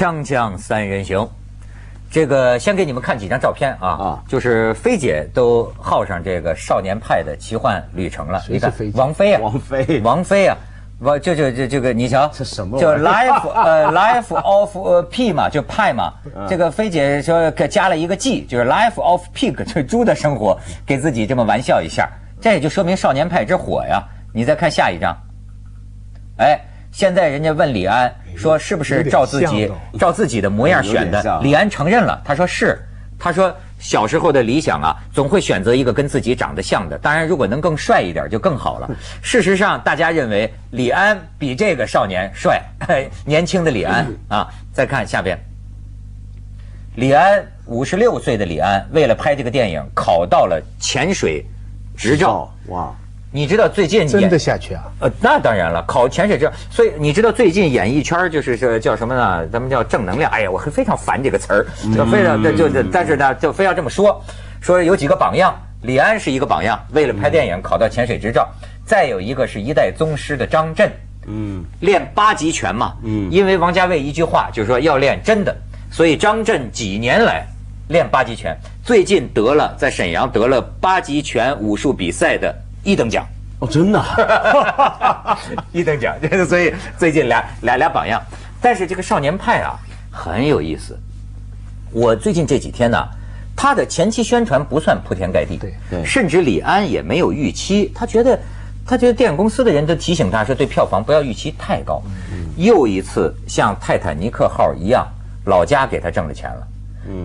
锵锵三人行，这个先给你们看几张照片啊，啊。就是菲姐都号上这个少年派的奇幻旅程了。你看谁是菲姐？王菲啊，王菲。王菲啊，王这这这这个你瞧，这什么就 life 呃 life of 呃 P 嘛，就派嘛。嗯。这个菲姐说给加了一个 G，就是 life of pig，这猪的生活，给自己这么玩笑一下，这也就说明少年派之火呀。你再看下一张，哎，现在人家问李安说是不是照自己照自己的模样选的？李安承认了，他说是，他说小时候的理想啊，总会选择一个跟自己长得像的，当然如果能更帅一点就更好了。事实上，大家认为李安比这个少年帅，年轻的李安啊。再看下边，李安五十六岁的李安，为了拍这个电影，考到了潜水执照。哇，你知道最近真演的下去啊？呃，那当然了，考潜水证。所以你知道最近演艺圈就是说叫什么呢？咱们叫正能量。哎呀，我非常烦这个词儿，就非常就就但是呢，就非要这么说，说有几个榜样，李安是一个榜样，为了拍电影考到潜水执照。再有一个是一代宗师的张震，嗯，练八极拳嘛，嗯因为王家卫一句话就是说要练真的，所以张震几年来练八极拳，最近得了在沈阳得了八极拳武术比赛的一等奖。哦，真的啊，一等奖，所以最近俩俩俩榜样。但是这个少年派啊很有意思。我最近这几天呢，他的前期宣传不算铺天盖地，对对甚至李安也没有预期，他觉得他觉得电影公司的人都提醒他说，对票房不要预期太高。又一次像泰坦尼克号一样，老家给他挣了钱了。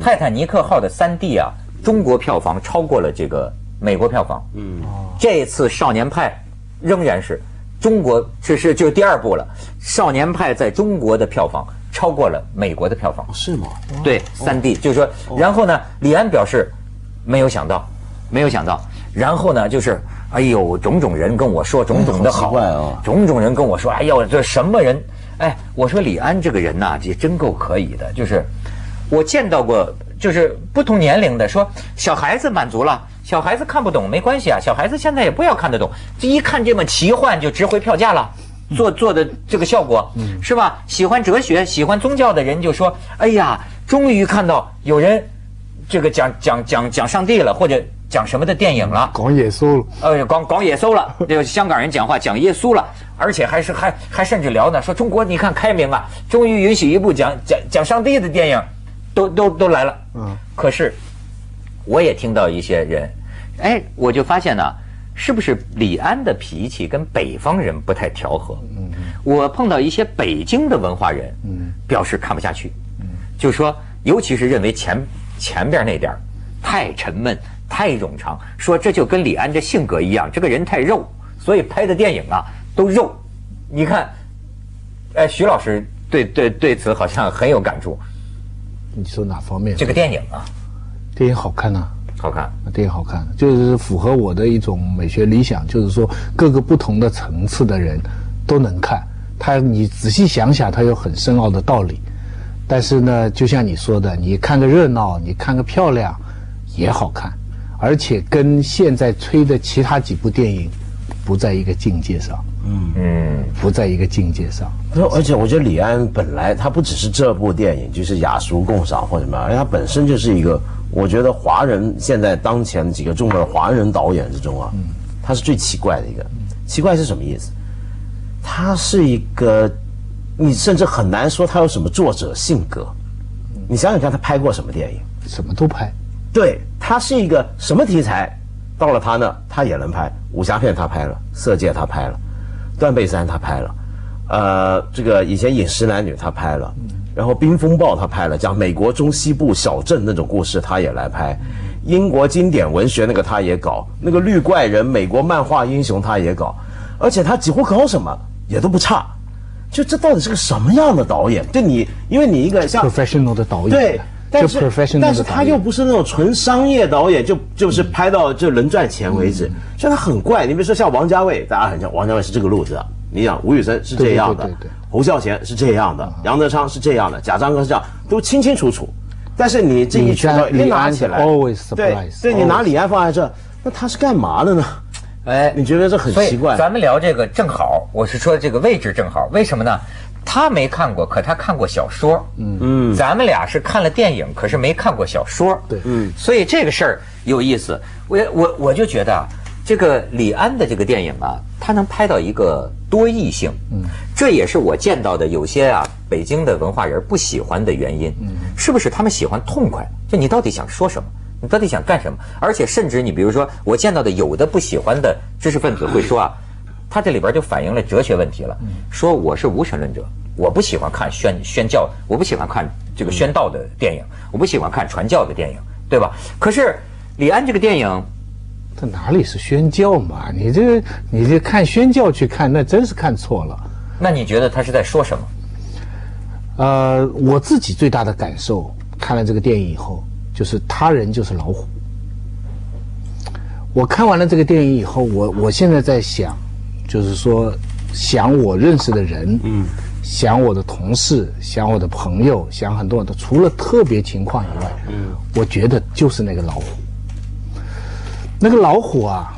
泰坦尼克号的三 D 啊，中国票房超过了这个美国票房。嗯，这次《少年派》仍然是中国，这是就是第二部了。《少年派》在中国的票房超过了美国的票房。是吗？对，三 D 就是说，然后呢，李安表示没有想到，没有想到，然后呢，就是哎呦，种种人跟我说种种的好，种种人跟我说，哎呦，这什么人？哎，我说李安这个人呐，也真够可以的，就是我见到过，就是不同年龄的说，小孩子满足了。小孩子看不懂没关系啊，小孩子现在也不要看得懂，这一看这么奇幻就值回票价了。做做的这个效果，是吧？喜欢哲学、喜欢宗教的人就说：“哎呀，终于看到有人这个讲讲讲讲上帝了，或者讲什么的电影了。”讲耶稣了，呃，讲讲耶稣了，这个香港人讲话讲耶稣了，而且还是还还甚至聊呢，说中国你看开明啊，终于允许一部讲讲讲上帝的电影，都都都来了。嗯，可是我也听到一些人，哎，我就发现呢，是不是李安的脾气跟北方人不太调和？嗯，我碰到一些北京的文化人，嗯，表示看不下去，嗯，就说尤其是认为前前边那点儿太沉闷、太冗长，说这就跟李安这性格一样，这个人太肉，所以拍的电影啊都肉。你看，哎，徐老师对对对此好像很有感触。你说哪方面？这个电影啊，电影好看呐、好看。电影好看，就是符合我的一种美学理想，就是说各个不同的层次的人都能看。他你仔细想想，它有很深奥的道理。但是呢，就像你说的，你看个热闹，你看个漂亮，也好看，而且跟现在吹的其他几部电影不在一个境界上，嗯，不在一个境界上。而且我觉得李安本来他不只是这部电影就是雅俗共赏或者什么，而且他本身就是一个，我觉得华人现在当前几个重要的华人导演之中啊，他是最奇怪的一个。奇怪是什么意思？他是一个，你甚至很难说他有什么作者性格。你想想看，他拍过什么电影？什么都拍，对他是一个什么题材，到了他那他也能拍。武侠片他拍了，色戒他拍了，断背山他拍了，呃，这个以前饮食男女他拍了，然后冰风暴他拍了，讲美国中西部小镇那种故事他也来拍，英国经典文学那个他也搞，那个绿怪人美国漫画英雄他也搞，而且他几乎搞什么也都不差。就这到底是个什么样的导演？对你，因为你一个像 professional 的导演，对，但就是但是他又不是那种纯商业导演，就就是拍到就能赚钱为止，所以他很怪。你比如说像王家卫，大家很像王家卫是这个路子啊。你想吴宇森是这样的对对对对对，侯孝贤是这样的，杨德昌是这样的，贾樟柯是这样，都清清楚楚。但是你这一群导演一拿起来 always 对对，你拿李安放在这，那他是干嘛的呢？哎，你觉得这很奇怪？咱们聊这个正好，我是说这个位置正好，为什么呢？他没看过，可他看过小说。嗯嗯，咱们俩是看了电影，可是没看过小说。对嗯，所以这个事儿有意思。我我我就觉得啊，这个李安的这个电影啊，他能拍到一个多异性。嗯，这也是我见到的有些啊北京的文化人不喜欢的原因。嗯，是不是他们喜欢痛快？就你到底想说什么？你到底想干什么？而且甚至你比如说，我见到的有的不喜欢的知识分子会说啊，他这里边就反映了哲学问题了。说我是无神论者，我不喜欢看宣宣教，我不喜欢看这个宣道的电影，我不喜欢看传教的电影，对吧？可是李安这个电影，这哪里是宣教嘛？你这你这看宣教去看，那真是看错了。那你觉得他是在说什么？呃，我自己最大的感受，看了这个电影以后，就是他人就是老虎。我看完了这个电影以后，我我现在在想，就是说想我认识的人，嗯，想我的同事，想我的朋友，想很多的，除了特别情况以外，嗯，我觉得就是那个老虎。那个老虎啊，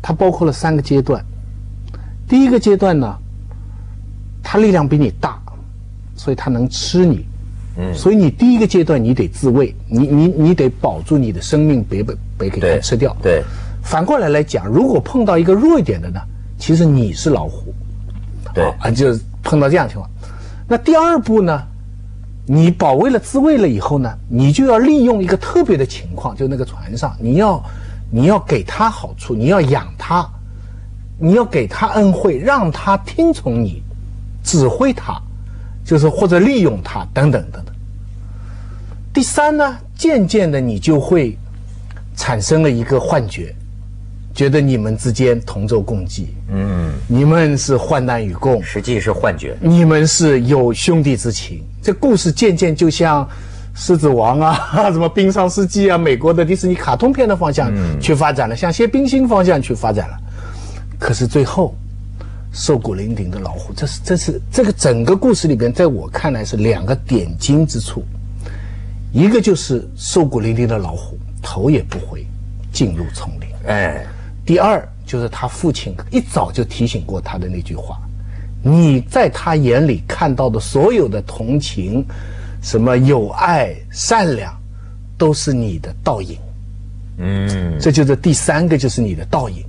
它包括了三个阶段。第一个阶段呢，它力量比你大，所以它能吃你。嗯，所以你第一个阶段你得自卫，你你你得保住你的生命，别被别给它吃掉。对，反过来来讲，如果碰到一个弱一点的呢，其实你是老虎。对啊，就碰到这样情况。那第二步呢，你保卫了自卫了以后呢，你就要利用一个特别的情况，就那个船上，你要你要给他好处，你要养他，你要给他恩惠，让他听从你，指挥他，就是或者利用他等等等等。第三呢，渐渐的你就会产生了一个幻觉，觉得你们之间同舟共济，嗯，你们是患难与共，实际是幻觉。你们是有兄弟之情。这故事渐渐就像《狮子王》啊，什么《冰上世纪》啊，美国的迪士尼卡通片的方向去发展了，向些冰心方向去发展了。可是最后，瘦骨嶙峋的老虎，这是这是这个整个故事里边，在我看来是两个点睛之处。一个就是瘦骨嶙峋的老虎，头也不回，进入丛林。哎，第二就是他父亲一早就提醒过他的那句话：你在他眼里看到的所有的同情、什么友爱、善良，都是你的倒影。嗯，这就是第三个，就是你的倒影。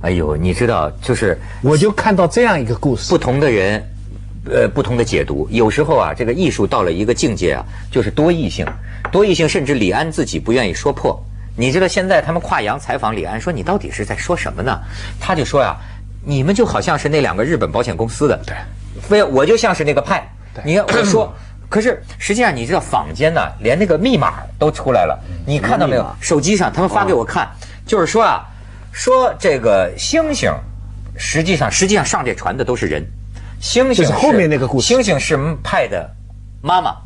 哎呦，你知道，就是我就看到这样一个故事不，同的人，呃，不同的解读。有时候啊，这个艺术到了一个境界啊，就是多异性，多异性，甚至李安自己不愿意说破。你知道现在他们跨洋采访李安，说你到底是在说什么呢？他就说呀、你们就好像是那两个日本保险公司的，对，非我就像是那个派。你看我说，可是实际上你知道坊间呢，连那个密码都出来了，你看到没有？手机上他们发给我看，就是说啊，说这个猩猩，实际上实际上上这船的都是人，猩猩就是后面那个故事猩猩是派的妈妈。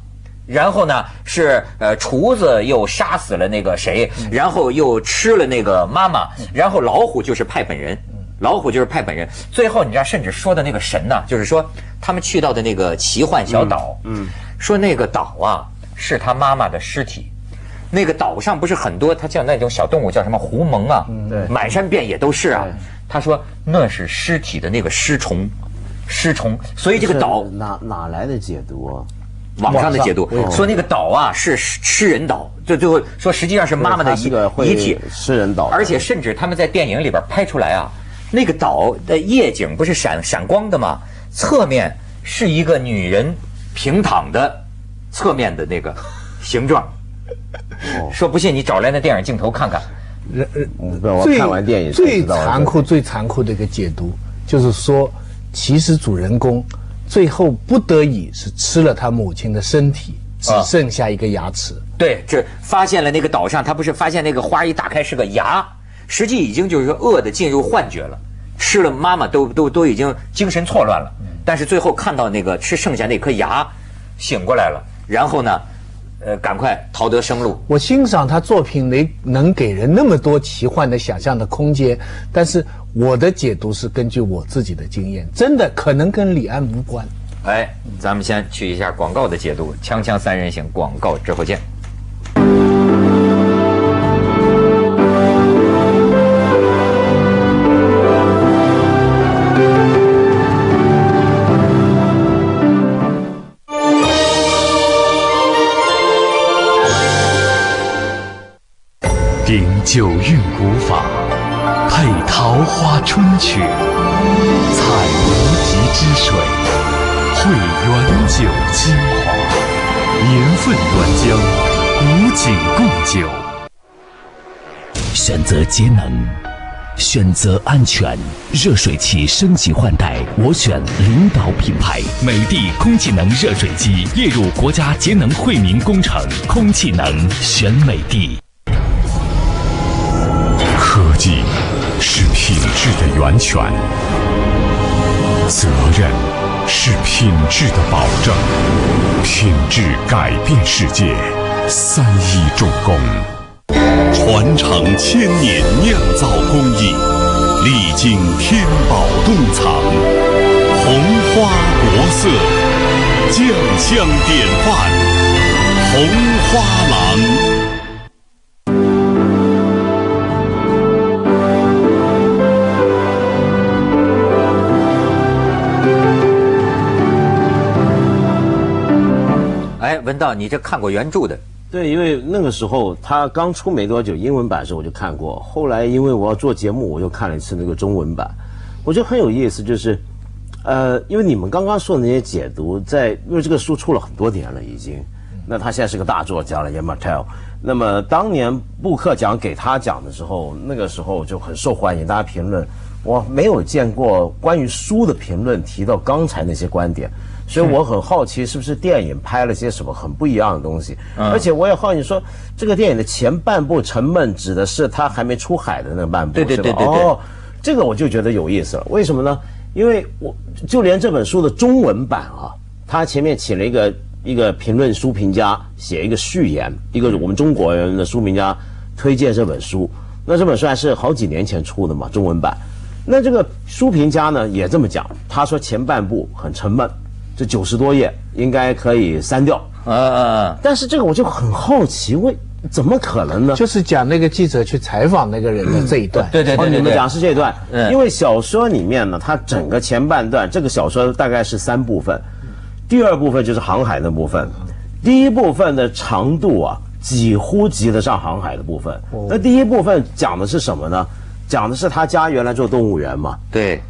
然后呢，是呃厨子又杀死了那个谁，然后又吃了那个妈妈，然后老虎就是派本人，老虎就是派本人。最后你知道，甚至说的那个神呢，就是说他们去到的那个奇幻小岛，嗯，说那个岛啊是他妈妈的尸体，那个岛上不是很多，它叫那种小动物叫什么狐獴啊，对。满山遍野都是啊。他说那是尸体的那个尸虫，尸虫，所以这个岛哪哪来的解读啊？网上的解读说那个岛啊是吃人岛，就最后说实际上是妈妈的遗遗体，吃人岛。而且甚至他们在电影里边拍出来啊，那个岛的夜景不是闪闪光的吗？侧面是一个女人平躺的侧面的那个形状。说不信你找来那电影镜头看看，人看完电影最残酷、最残酷的一个解读，就是说，其实主人公最后不得已是吃了他母亲的身体，只啊剩下一个牙齿。对，这发现了那个岛上，他不是发现那个花一打开是个牙，实际已经就是说饿的进入幻觉了，吃了妈妈都都都已经精神错乱了，但是最后看到那个吃剩下那颗牙，醒过来了，然后呢，呃，赶快逃得生路。我欣赏他作品能能给人那么多奇幻的想象的空间，但是我的解读是根据我自己的经验真的可能跟李安无关。哎咱们先去一下广告的解读锵锵三人行广告之后见。顶九韵古法。配桃花春曲，采无极之水，汇原酒精华，年份原浆，古井贡酒。选择节能，选择安全，热水器升级换代，我选领导品牌美的空气能热水机列入国家节能惠民工程，空气能选美的。科技品质的源泉，责任是品质的保证，品质改变世界，三一重工。传承千年酿造工艺，历经天宝洞藏，红花国色，酱香典范，红花郎。文道，你这看过原著的？对，因为那个时候他刚出没多久，英文版的时候我就看过。后来因为我要做节目，我又看了一次那个中文版，我觉得很有意思。就是，呃，因为你们刚刚说的那些解读，在因为这个书出了很多年了已经，那他现在是个大作家了 y a m a t e l 那么当年布克奖给他讲的时候，那个时候就很受欢迎，大家评论，我没有见过关于书的评论提到刚才那些观点。所以我很好奇，是不是电影拍了些什么很不一样的东西？而且我也好奇，说这个电影的前半部沉闷指的是他还没出海的那半部，对对对对哦，这个我就觉得有意思了。为什么呢？因为我就连这本书的中文版啊，他前面请了一个一个评论书评家写一个序言，一个我们中国人的书评家推荐这本书。那这本书还是好几年前出的嘛，中文版。那这个书评家呢也这么讲，他说前半部很沉闷。这九十多页应该可以删掉，嗯嗯！但是这个我就很好奇，为怎么可能呢？就是讲那个记者去采访那个人的这一段，对对对，你们讲是这一段，因为小说里面呢，它整个前半段，这个小说大概是三部分，第二部分就是航海的部分，第一部分的长度啊，几乎及得上航海的部分。那第一部分讲的是什么呢？讲的是他家原来做动物园嘛，对。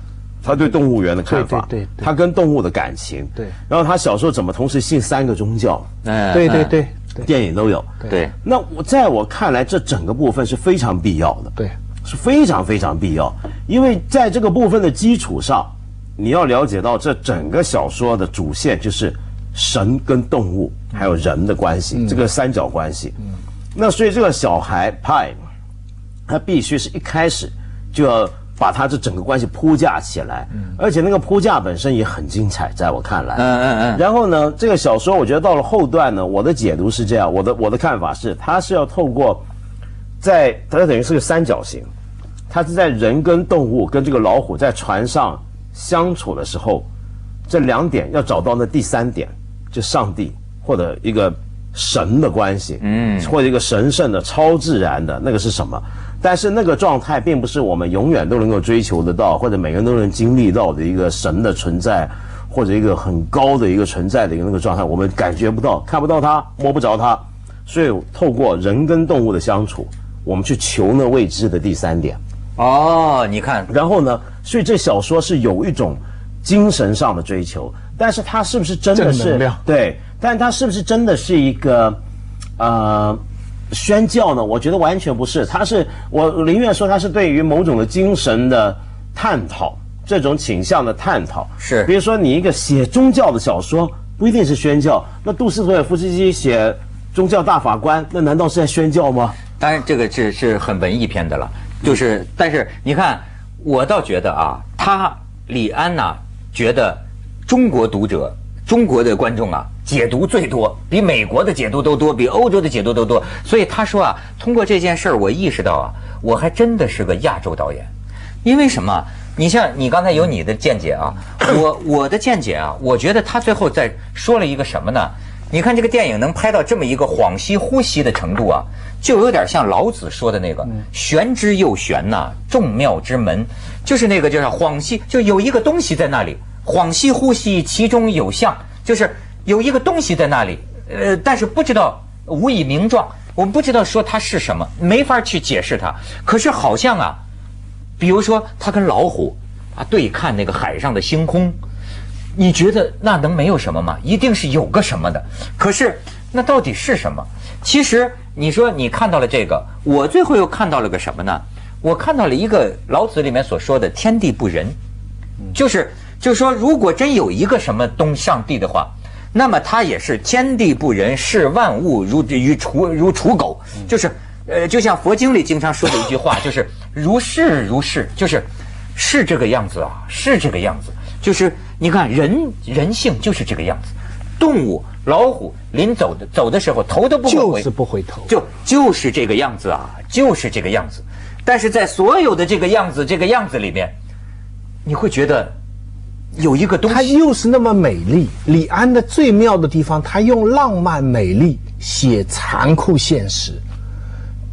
他对动物园的看法，对，他跟动物的感情，对，然后他小时候怎么同时信三个宗教，哎，对对对，电影都有，对。那我在我看来，这整个部分是非常必要的，对，是非常非常必要，因为在这个部分的基础上，你要了解到这整个小说的主线就是神跟动物还有人的关系，这个三角关系。那所以这个小孩派，他必须是一开始就要。把他这整个关系铺架起来，而且那个铺架本身也很精彩，在我看来。嗯嗯嗯。然后呢，这个小说我觉得到了后段呢，我的解读是这样，我的我的看法是，他是要透过，在它等于是个三角形，它是在人跟动物跟这个老虎在船上相处的时候，这两点要找到那第三点，就上帝或者一个神的关系，嗯，或者一个神圣的超自然的那个是什么？但是那个状态并不是我们永远都能够追求得到，或者每个人都能经历到的一个神的存在，或者一个很高的一个存在的一个那个状态，我们感觉不到，看不到它，摸不着它。所以透过人跟动物的相处，我们去求那未知的第三点。哦，你看，然后呢？所以这小说是有一种精神上的追求，但是它是不是真的是对？但它是不是真的是一个，呃？宣教呢？我觉得完全不是，他是我宁愿说他是对于某种的精神的探讨，这种倾向的探讨是。比如说你一个写宗教的小说，不一定是宣教。那杜斯妥也夫斯基写宗教大法官，那难道是在宣教吗？当然，这个是是很文艺片的了。就是，但是你看，我倒觉得啊，他李安呐，觉得中国读者。中国的观众啊，解读最多，比美国的解读都多，比欧洲的解读都多。所以他说啊，通过这件事儿，我意识到啊，我还真的是个亚洲导演。因为什么？你像你刚才有你的见解啊，我 我的见解啊，我觉得他最后在说了一个什么呢？你看这个电影能拍到这么一个恍兮惚兮的程度啊，就有点像老子说的那个“玄之又玄呐，众妙之门”，就是那个就是恍兮，就有一个东西在那里。恍兮惚兮，其中有象，就是有一个东西在那里，呃，但是不知道，无以名状。我们不知道说它是什么，没法去解释它。可是好像啊，比如说它跟老虎啊对看那个海上的星空，你觉得那能没有什么吗？一定是有个什么的。可是那到底是什么？其实你说你看到了这个，我最后又看到了个什么呢？我看到了一个老子里面所说的“天地不仁”，就是就是说，如果真有一个什么东上帝的话，那么他也是天地不仁，视万物如如刍如刍狗，就是呃，就像佛经里经常说的一句话，就是如是如是，就是是这个样子啊，是这个样子，就是你看人人性就是这个样子，动物老虎临走的走的时候头都不会回，就是不回头。就就是这个样子啊，就是这个样子。但是在所有的这个样子这个样子里面，你会觉得有一个东西它西，又是那么美丽。李安的最妙的地方，他用浪漫美丽写残酷现实。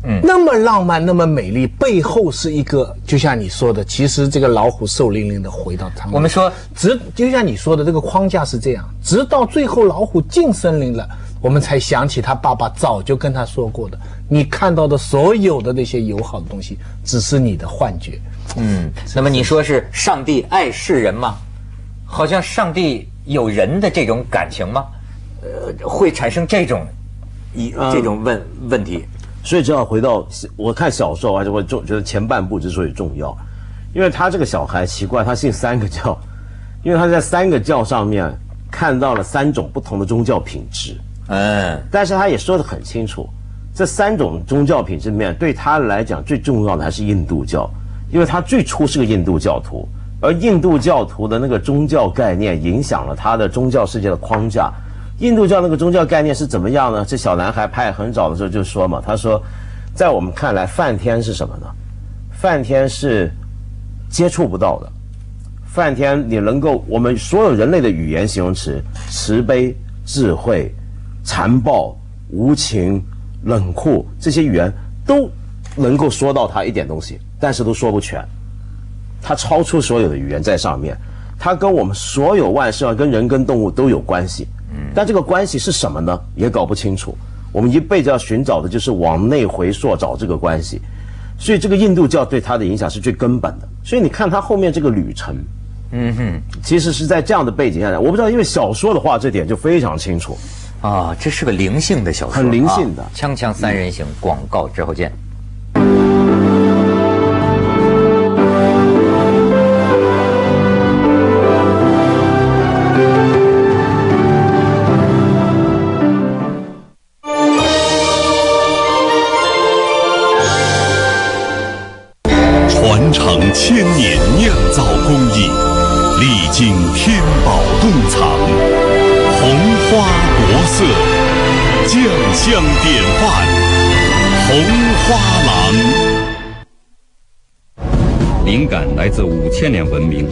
嗯，那么浪漫，那么美丽，背后是一个，就像你说的，其实这个老虎瘦伶伶的回到他们。我们说直就像你说的，这个框架是这样，直到最后老虎进森林了，我们才想起他爸爸早就跟他说过的，你看到的所有的那些友好的东西，只是你的幻觉。嗯，那么你说是上帝爱世人吗？好像上帝有人的这种感情吗？呃，会产生这种一嗯这种问问题。所以就要回到我看小时候还是会重觉得前半部之所以重要，因为他这个小孩奇怪，他信三个教，因为他在三个教上面看到了三种不同的宗教品质，嗯，但是他也说得很清楚，这三种宗教品质里面对他来讲最重要的还是印度教，因为他最初是个印度教徒，而印度教徒的那个宗教概念影响了他的宗教世界的框架。印度教那个宗教概念是怎么样呢？这小男孩拍很早的时候就说嘛，他说，在我们看来，梵天是什么呢？梵天是接触不到的。梵天，你能够我们所有人类的语言形容词，慈悲、智慧、残暴、无情、冷酷这些语言都能够说到他一点东西，但是都说不全。它超出所有的语言在上面，它跟我们所有万事万跟人跟动物都有关系。但这个关系是什么呢？也搞不清楚。我们一辈子要寻找的就是往内回溯找这个关系。所以这个印度教对它的影响是最根本的。所以你看它后面这个旅程，嗯哼，其实是在这样的背景下，我不知道，因为小说的话这点就非常清楚。啊，这是个灵性的小说，很灵性的啊锵锵三人行，广告之后见。酱典范，红花郎。灵感来自五千年文明，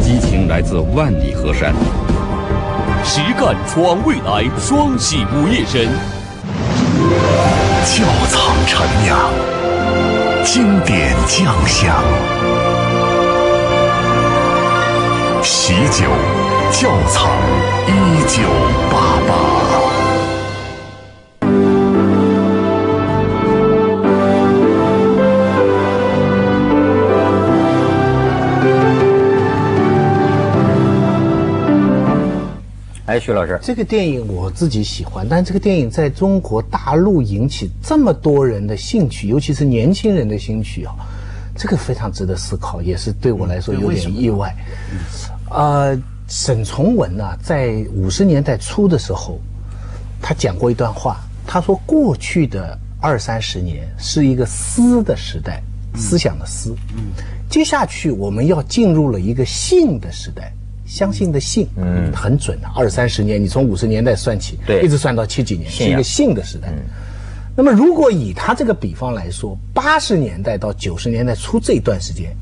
激情来自万里河山。实干闯未来，双喜午夜深。窖藏陈酿，经典酱香，喜酒窖藏一九八八。徐老师，这个电影我自己喜欢，但这个电影在中国大陆引起这么多人的兴趣，尤其是年轻人的兴趣啊，这个非常值得思考，也是对我来说有点意外。呃，沈从文呢、在五十年代初的时候，他讲过一段话，他说过去的二三十年是一个思的时代，思想的思。嗯接下去我们要进入了一个性的时代，相信的信，嗯，很准的。二三十年，你从五十年代算起，对一直算到七几年，是一个信的时代。那么，如果以他这个比方来说，八十年代到九十年代初这一段时间，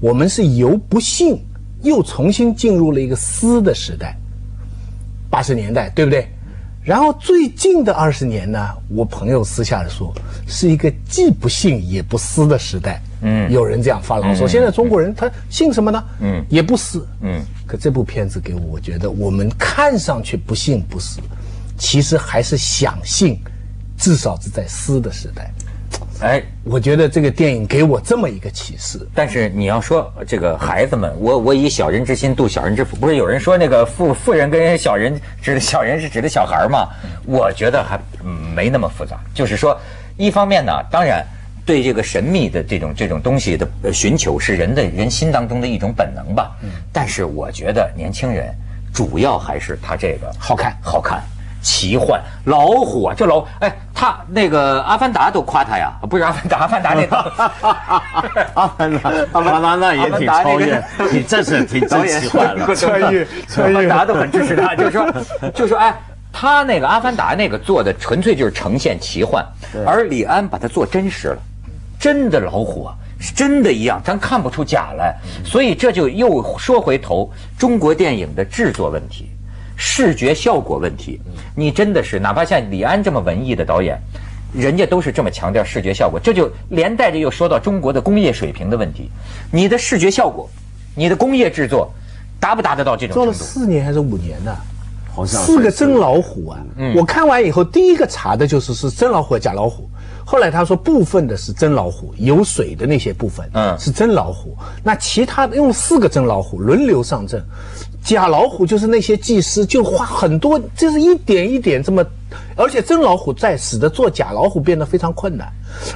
我们是由不信又重新进入了一个思的时代。八十年代，对不对？然后最近的二十年呢，我朋友私下里说，是一个既不信也不思的时代。嗯，有人这样发牢骚，现在中国人他信什么呢？嗯，也不思。嗯，可这部片子给我，我觉得我们看上去不信不思，其实还是想信，至少是在思的时代。哎，我觉得这个电影给我这么一个启示。但是你要说这个孩子们，我我以小人之心度小人之腹，不是有人说那个富富人跟小人指的小人是指的小孩吗？我觉得还嗯没那么复杂。就是说，一方面呢，当然对这个神秘的这种这种东西的呃寻求是人的人心当中的一种本能吧。但是我觉得年轻人主要还是他这个好看好看。奇幻老虎啊，这老哎，他那个阿凡达都夸他呀，不是阿凡达，阿凡达那个 阿凡达，阿凡达那也挺超越，你这是挺真奇幻了，穿越 穿越，大家都很支持他，就是说，就是说，哎，他那个阿凡达那个做的纯粹就是呈现奇幻，而李安把它做真实了，真的老虎啊，是真的一样，咱看不出假来，所以这就又说回头中国电影的制作问题。视觉效果问题，你真的是哪怕像李安这么文艺的导演，人家都是这么强调视觉效果，这就连带着又说到中国的工业水平的问题。你的视觉效果，你的工业制作，达不达得到这种程度？做了四年还是五年呢？好像四个真老虎啊！我看完以后，第一个查的就是是真老虎假老虎。后来他说部分的是真老虎，有水的那些部分，嗯，是真老虎。那其他的用四个真老虎轮流上阵。假老虎就是那些技师，就花很多，就是一点一点这么，而且真老虎在，使得做假老虎变得非常困难，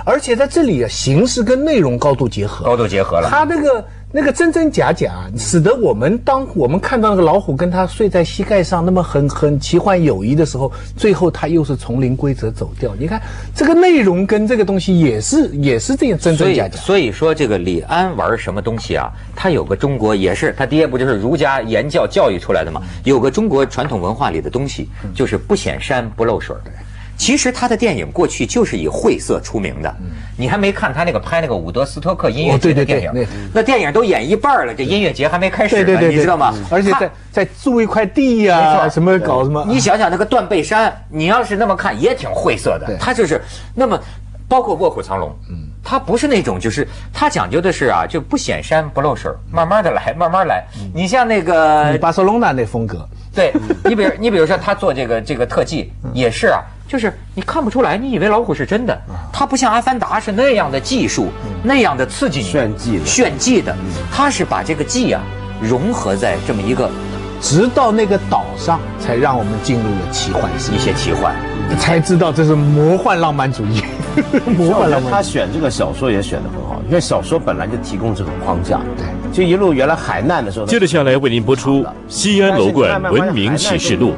而且在这里啊，形式跟内容高度结合，高度结合了，他那个。那个真真假假，使得我们当我们看到那个老虎跟他睡在膝盖上，那么很很奇幻友谊的时候，最后他又是丛林规则走掉。你看这个内容跟这个东西也是 也是这样真真假假。所以说这个李安玩什么东西啊？他有个中国也是他爹不就是儒家言教教育出来的吗？有个中国传统文化里的东西，就是不显山不漏水。其实他的电影过去就是以晦涩出名的，你还没看他那个拍那个伍德斯托克音乐节的电影，那电影都演一半了，这音乐节还没开始呢，你知道吗？而且在在租一块地呀，什么搞什么？你想想那个断背山，你要是那么看也挺晦涩的，他就是那么，包括卧虎藏龙，嗯，他不是那种就是他讲究的是啊，就不显山不露水，慢慢的来，慢慢来。你像那个巴塞隆纳那风格，对你比如你比如说他做这个这个特技也是啊。就是你看不出来，你以为老虎是真的，它不像阿凡达是那样的技术，那样的刺激你炫技的。炫技的，它是把这个技啊融合在这么一个，直到那个岛上才让我们进入了奇幻一些奇幻，才知道这是魔幻浪漫主义。魔幻浪漫，他选这个小说也选的很好，因为小说本来就提供这种框架，对，就一路原来海难的时候。接着下来为您播出《西安楼观文明启示录》。